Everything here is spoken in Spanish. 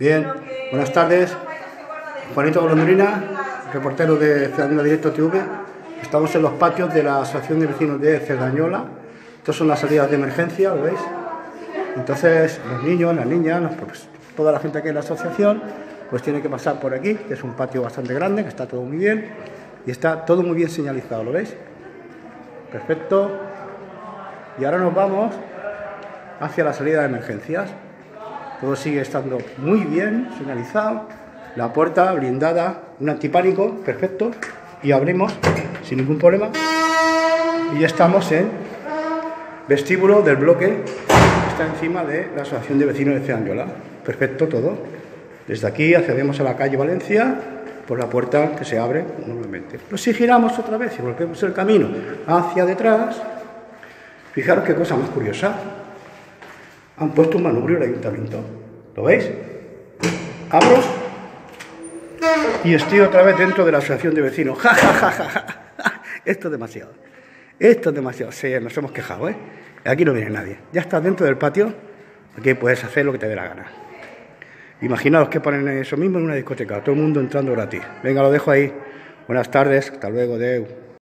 Bien, buenas tardes. Juanito Golondrina, reportero de Ciudadanía Directo TV. Estamos en los patios de la Asociación de Vecinos de Cerdañola. Estas son las salidas de emergencia, ¿lo veis? Entonces, los niños, las niñas, pues, toda la gente que en la asociación, pues tiene que pasar por aquí, que es un patio bastante grande, que está todo muy bien y está todo muy bien señalizado, ¿lo veis? Perfecto. Y ahora nos vamos hacia la salida de emergencias. Todo sigue estando muy bien señalizado. La puerta blindada, un antipánico, perfecto. Y abrimos sin ningún problema. Y ya estamos en vestíbulo del bloque que está encima de la Asociación de Vecinos de Ceanyola. Perfecto todo. Desde aquí accedemos a la calle Valencia por la puerta que se abre normalmente. Pues si giramos otra vez y volvemos el camino hacia detrás, fijaros qué cosa más curiosa han puesto un manubrio el ayuntamiento. ¿Lo veis? Abro y estoy otra vez dentro de la asociación de vecinos. Ja, ja, ja, ja, Esto es demasiado. Esto es demasiado. Sí, nos hemos quejado, ¿eh? Aquí no viene nadie. Ya estás dentro del patio, aquí puedes hacer lo que te dé la gana. Imaginaos que ponen eso mismo en una discoteca, todo el mundo entrando gratis. Venga, lo dejo ahí. Buenas tardes, hasta luego, Deu.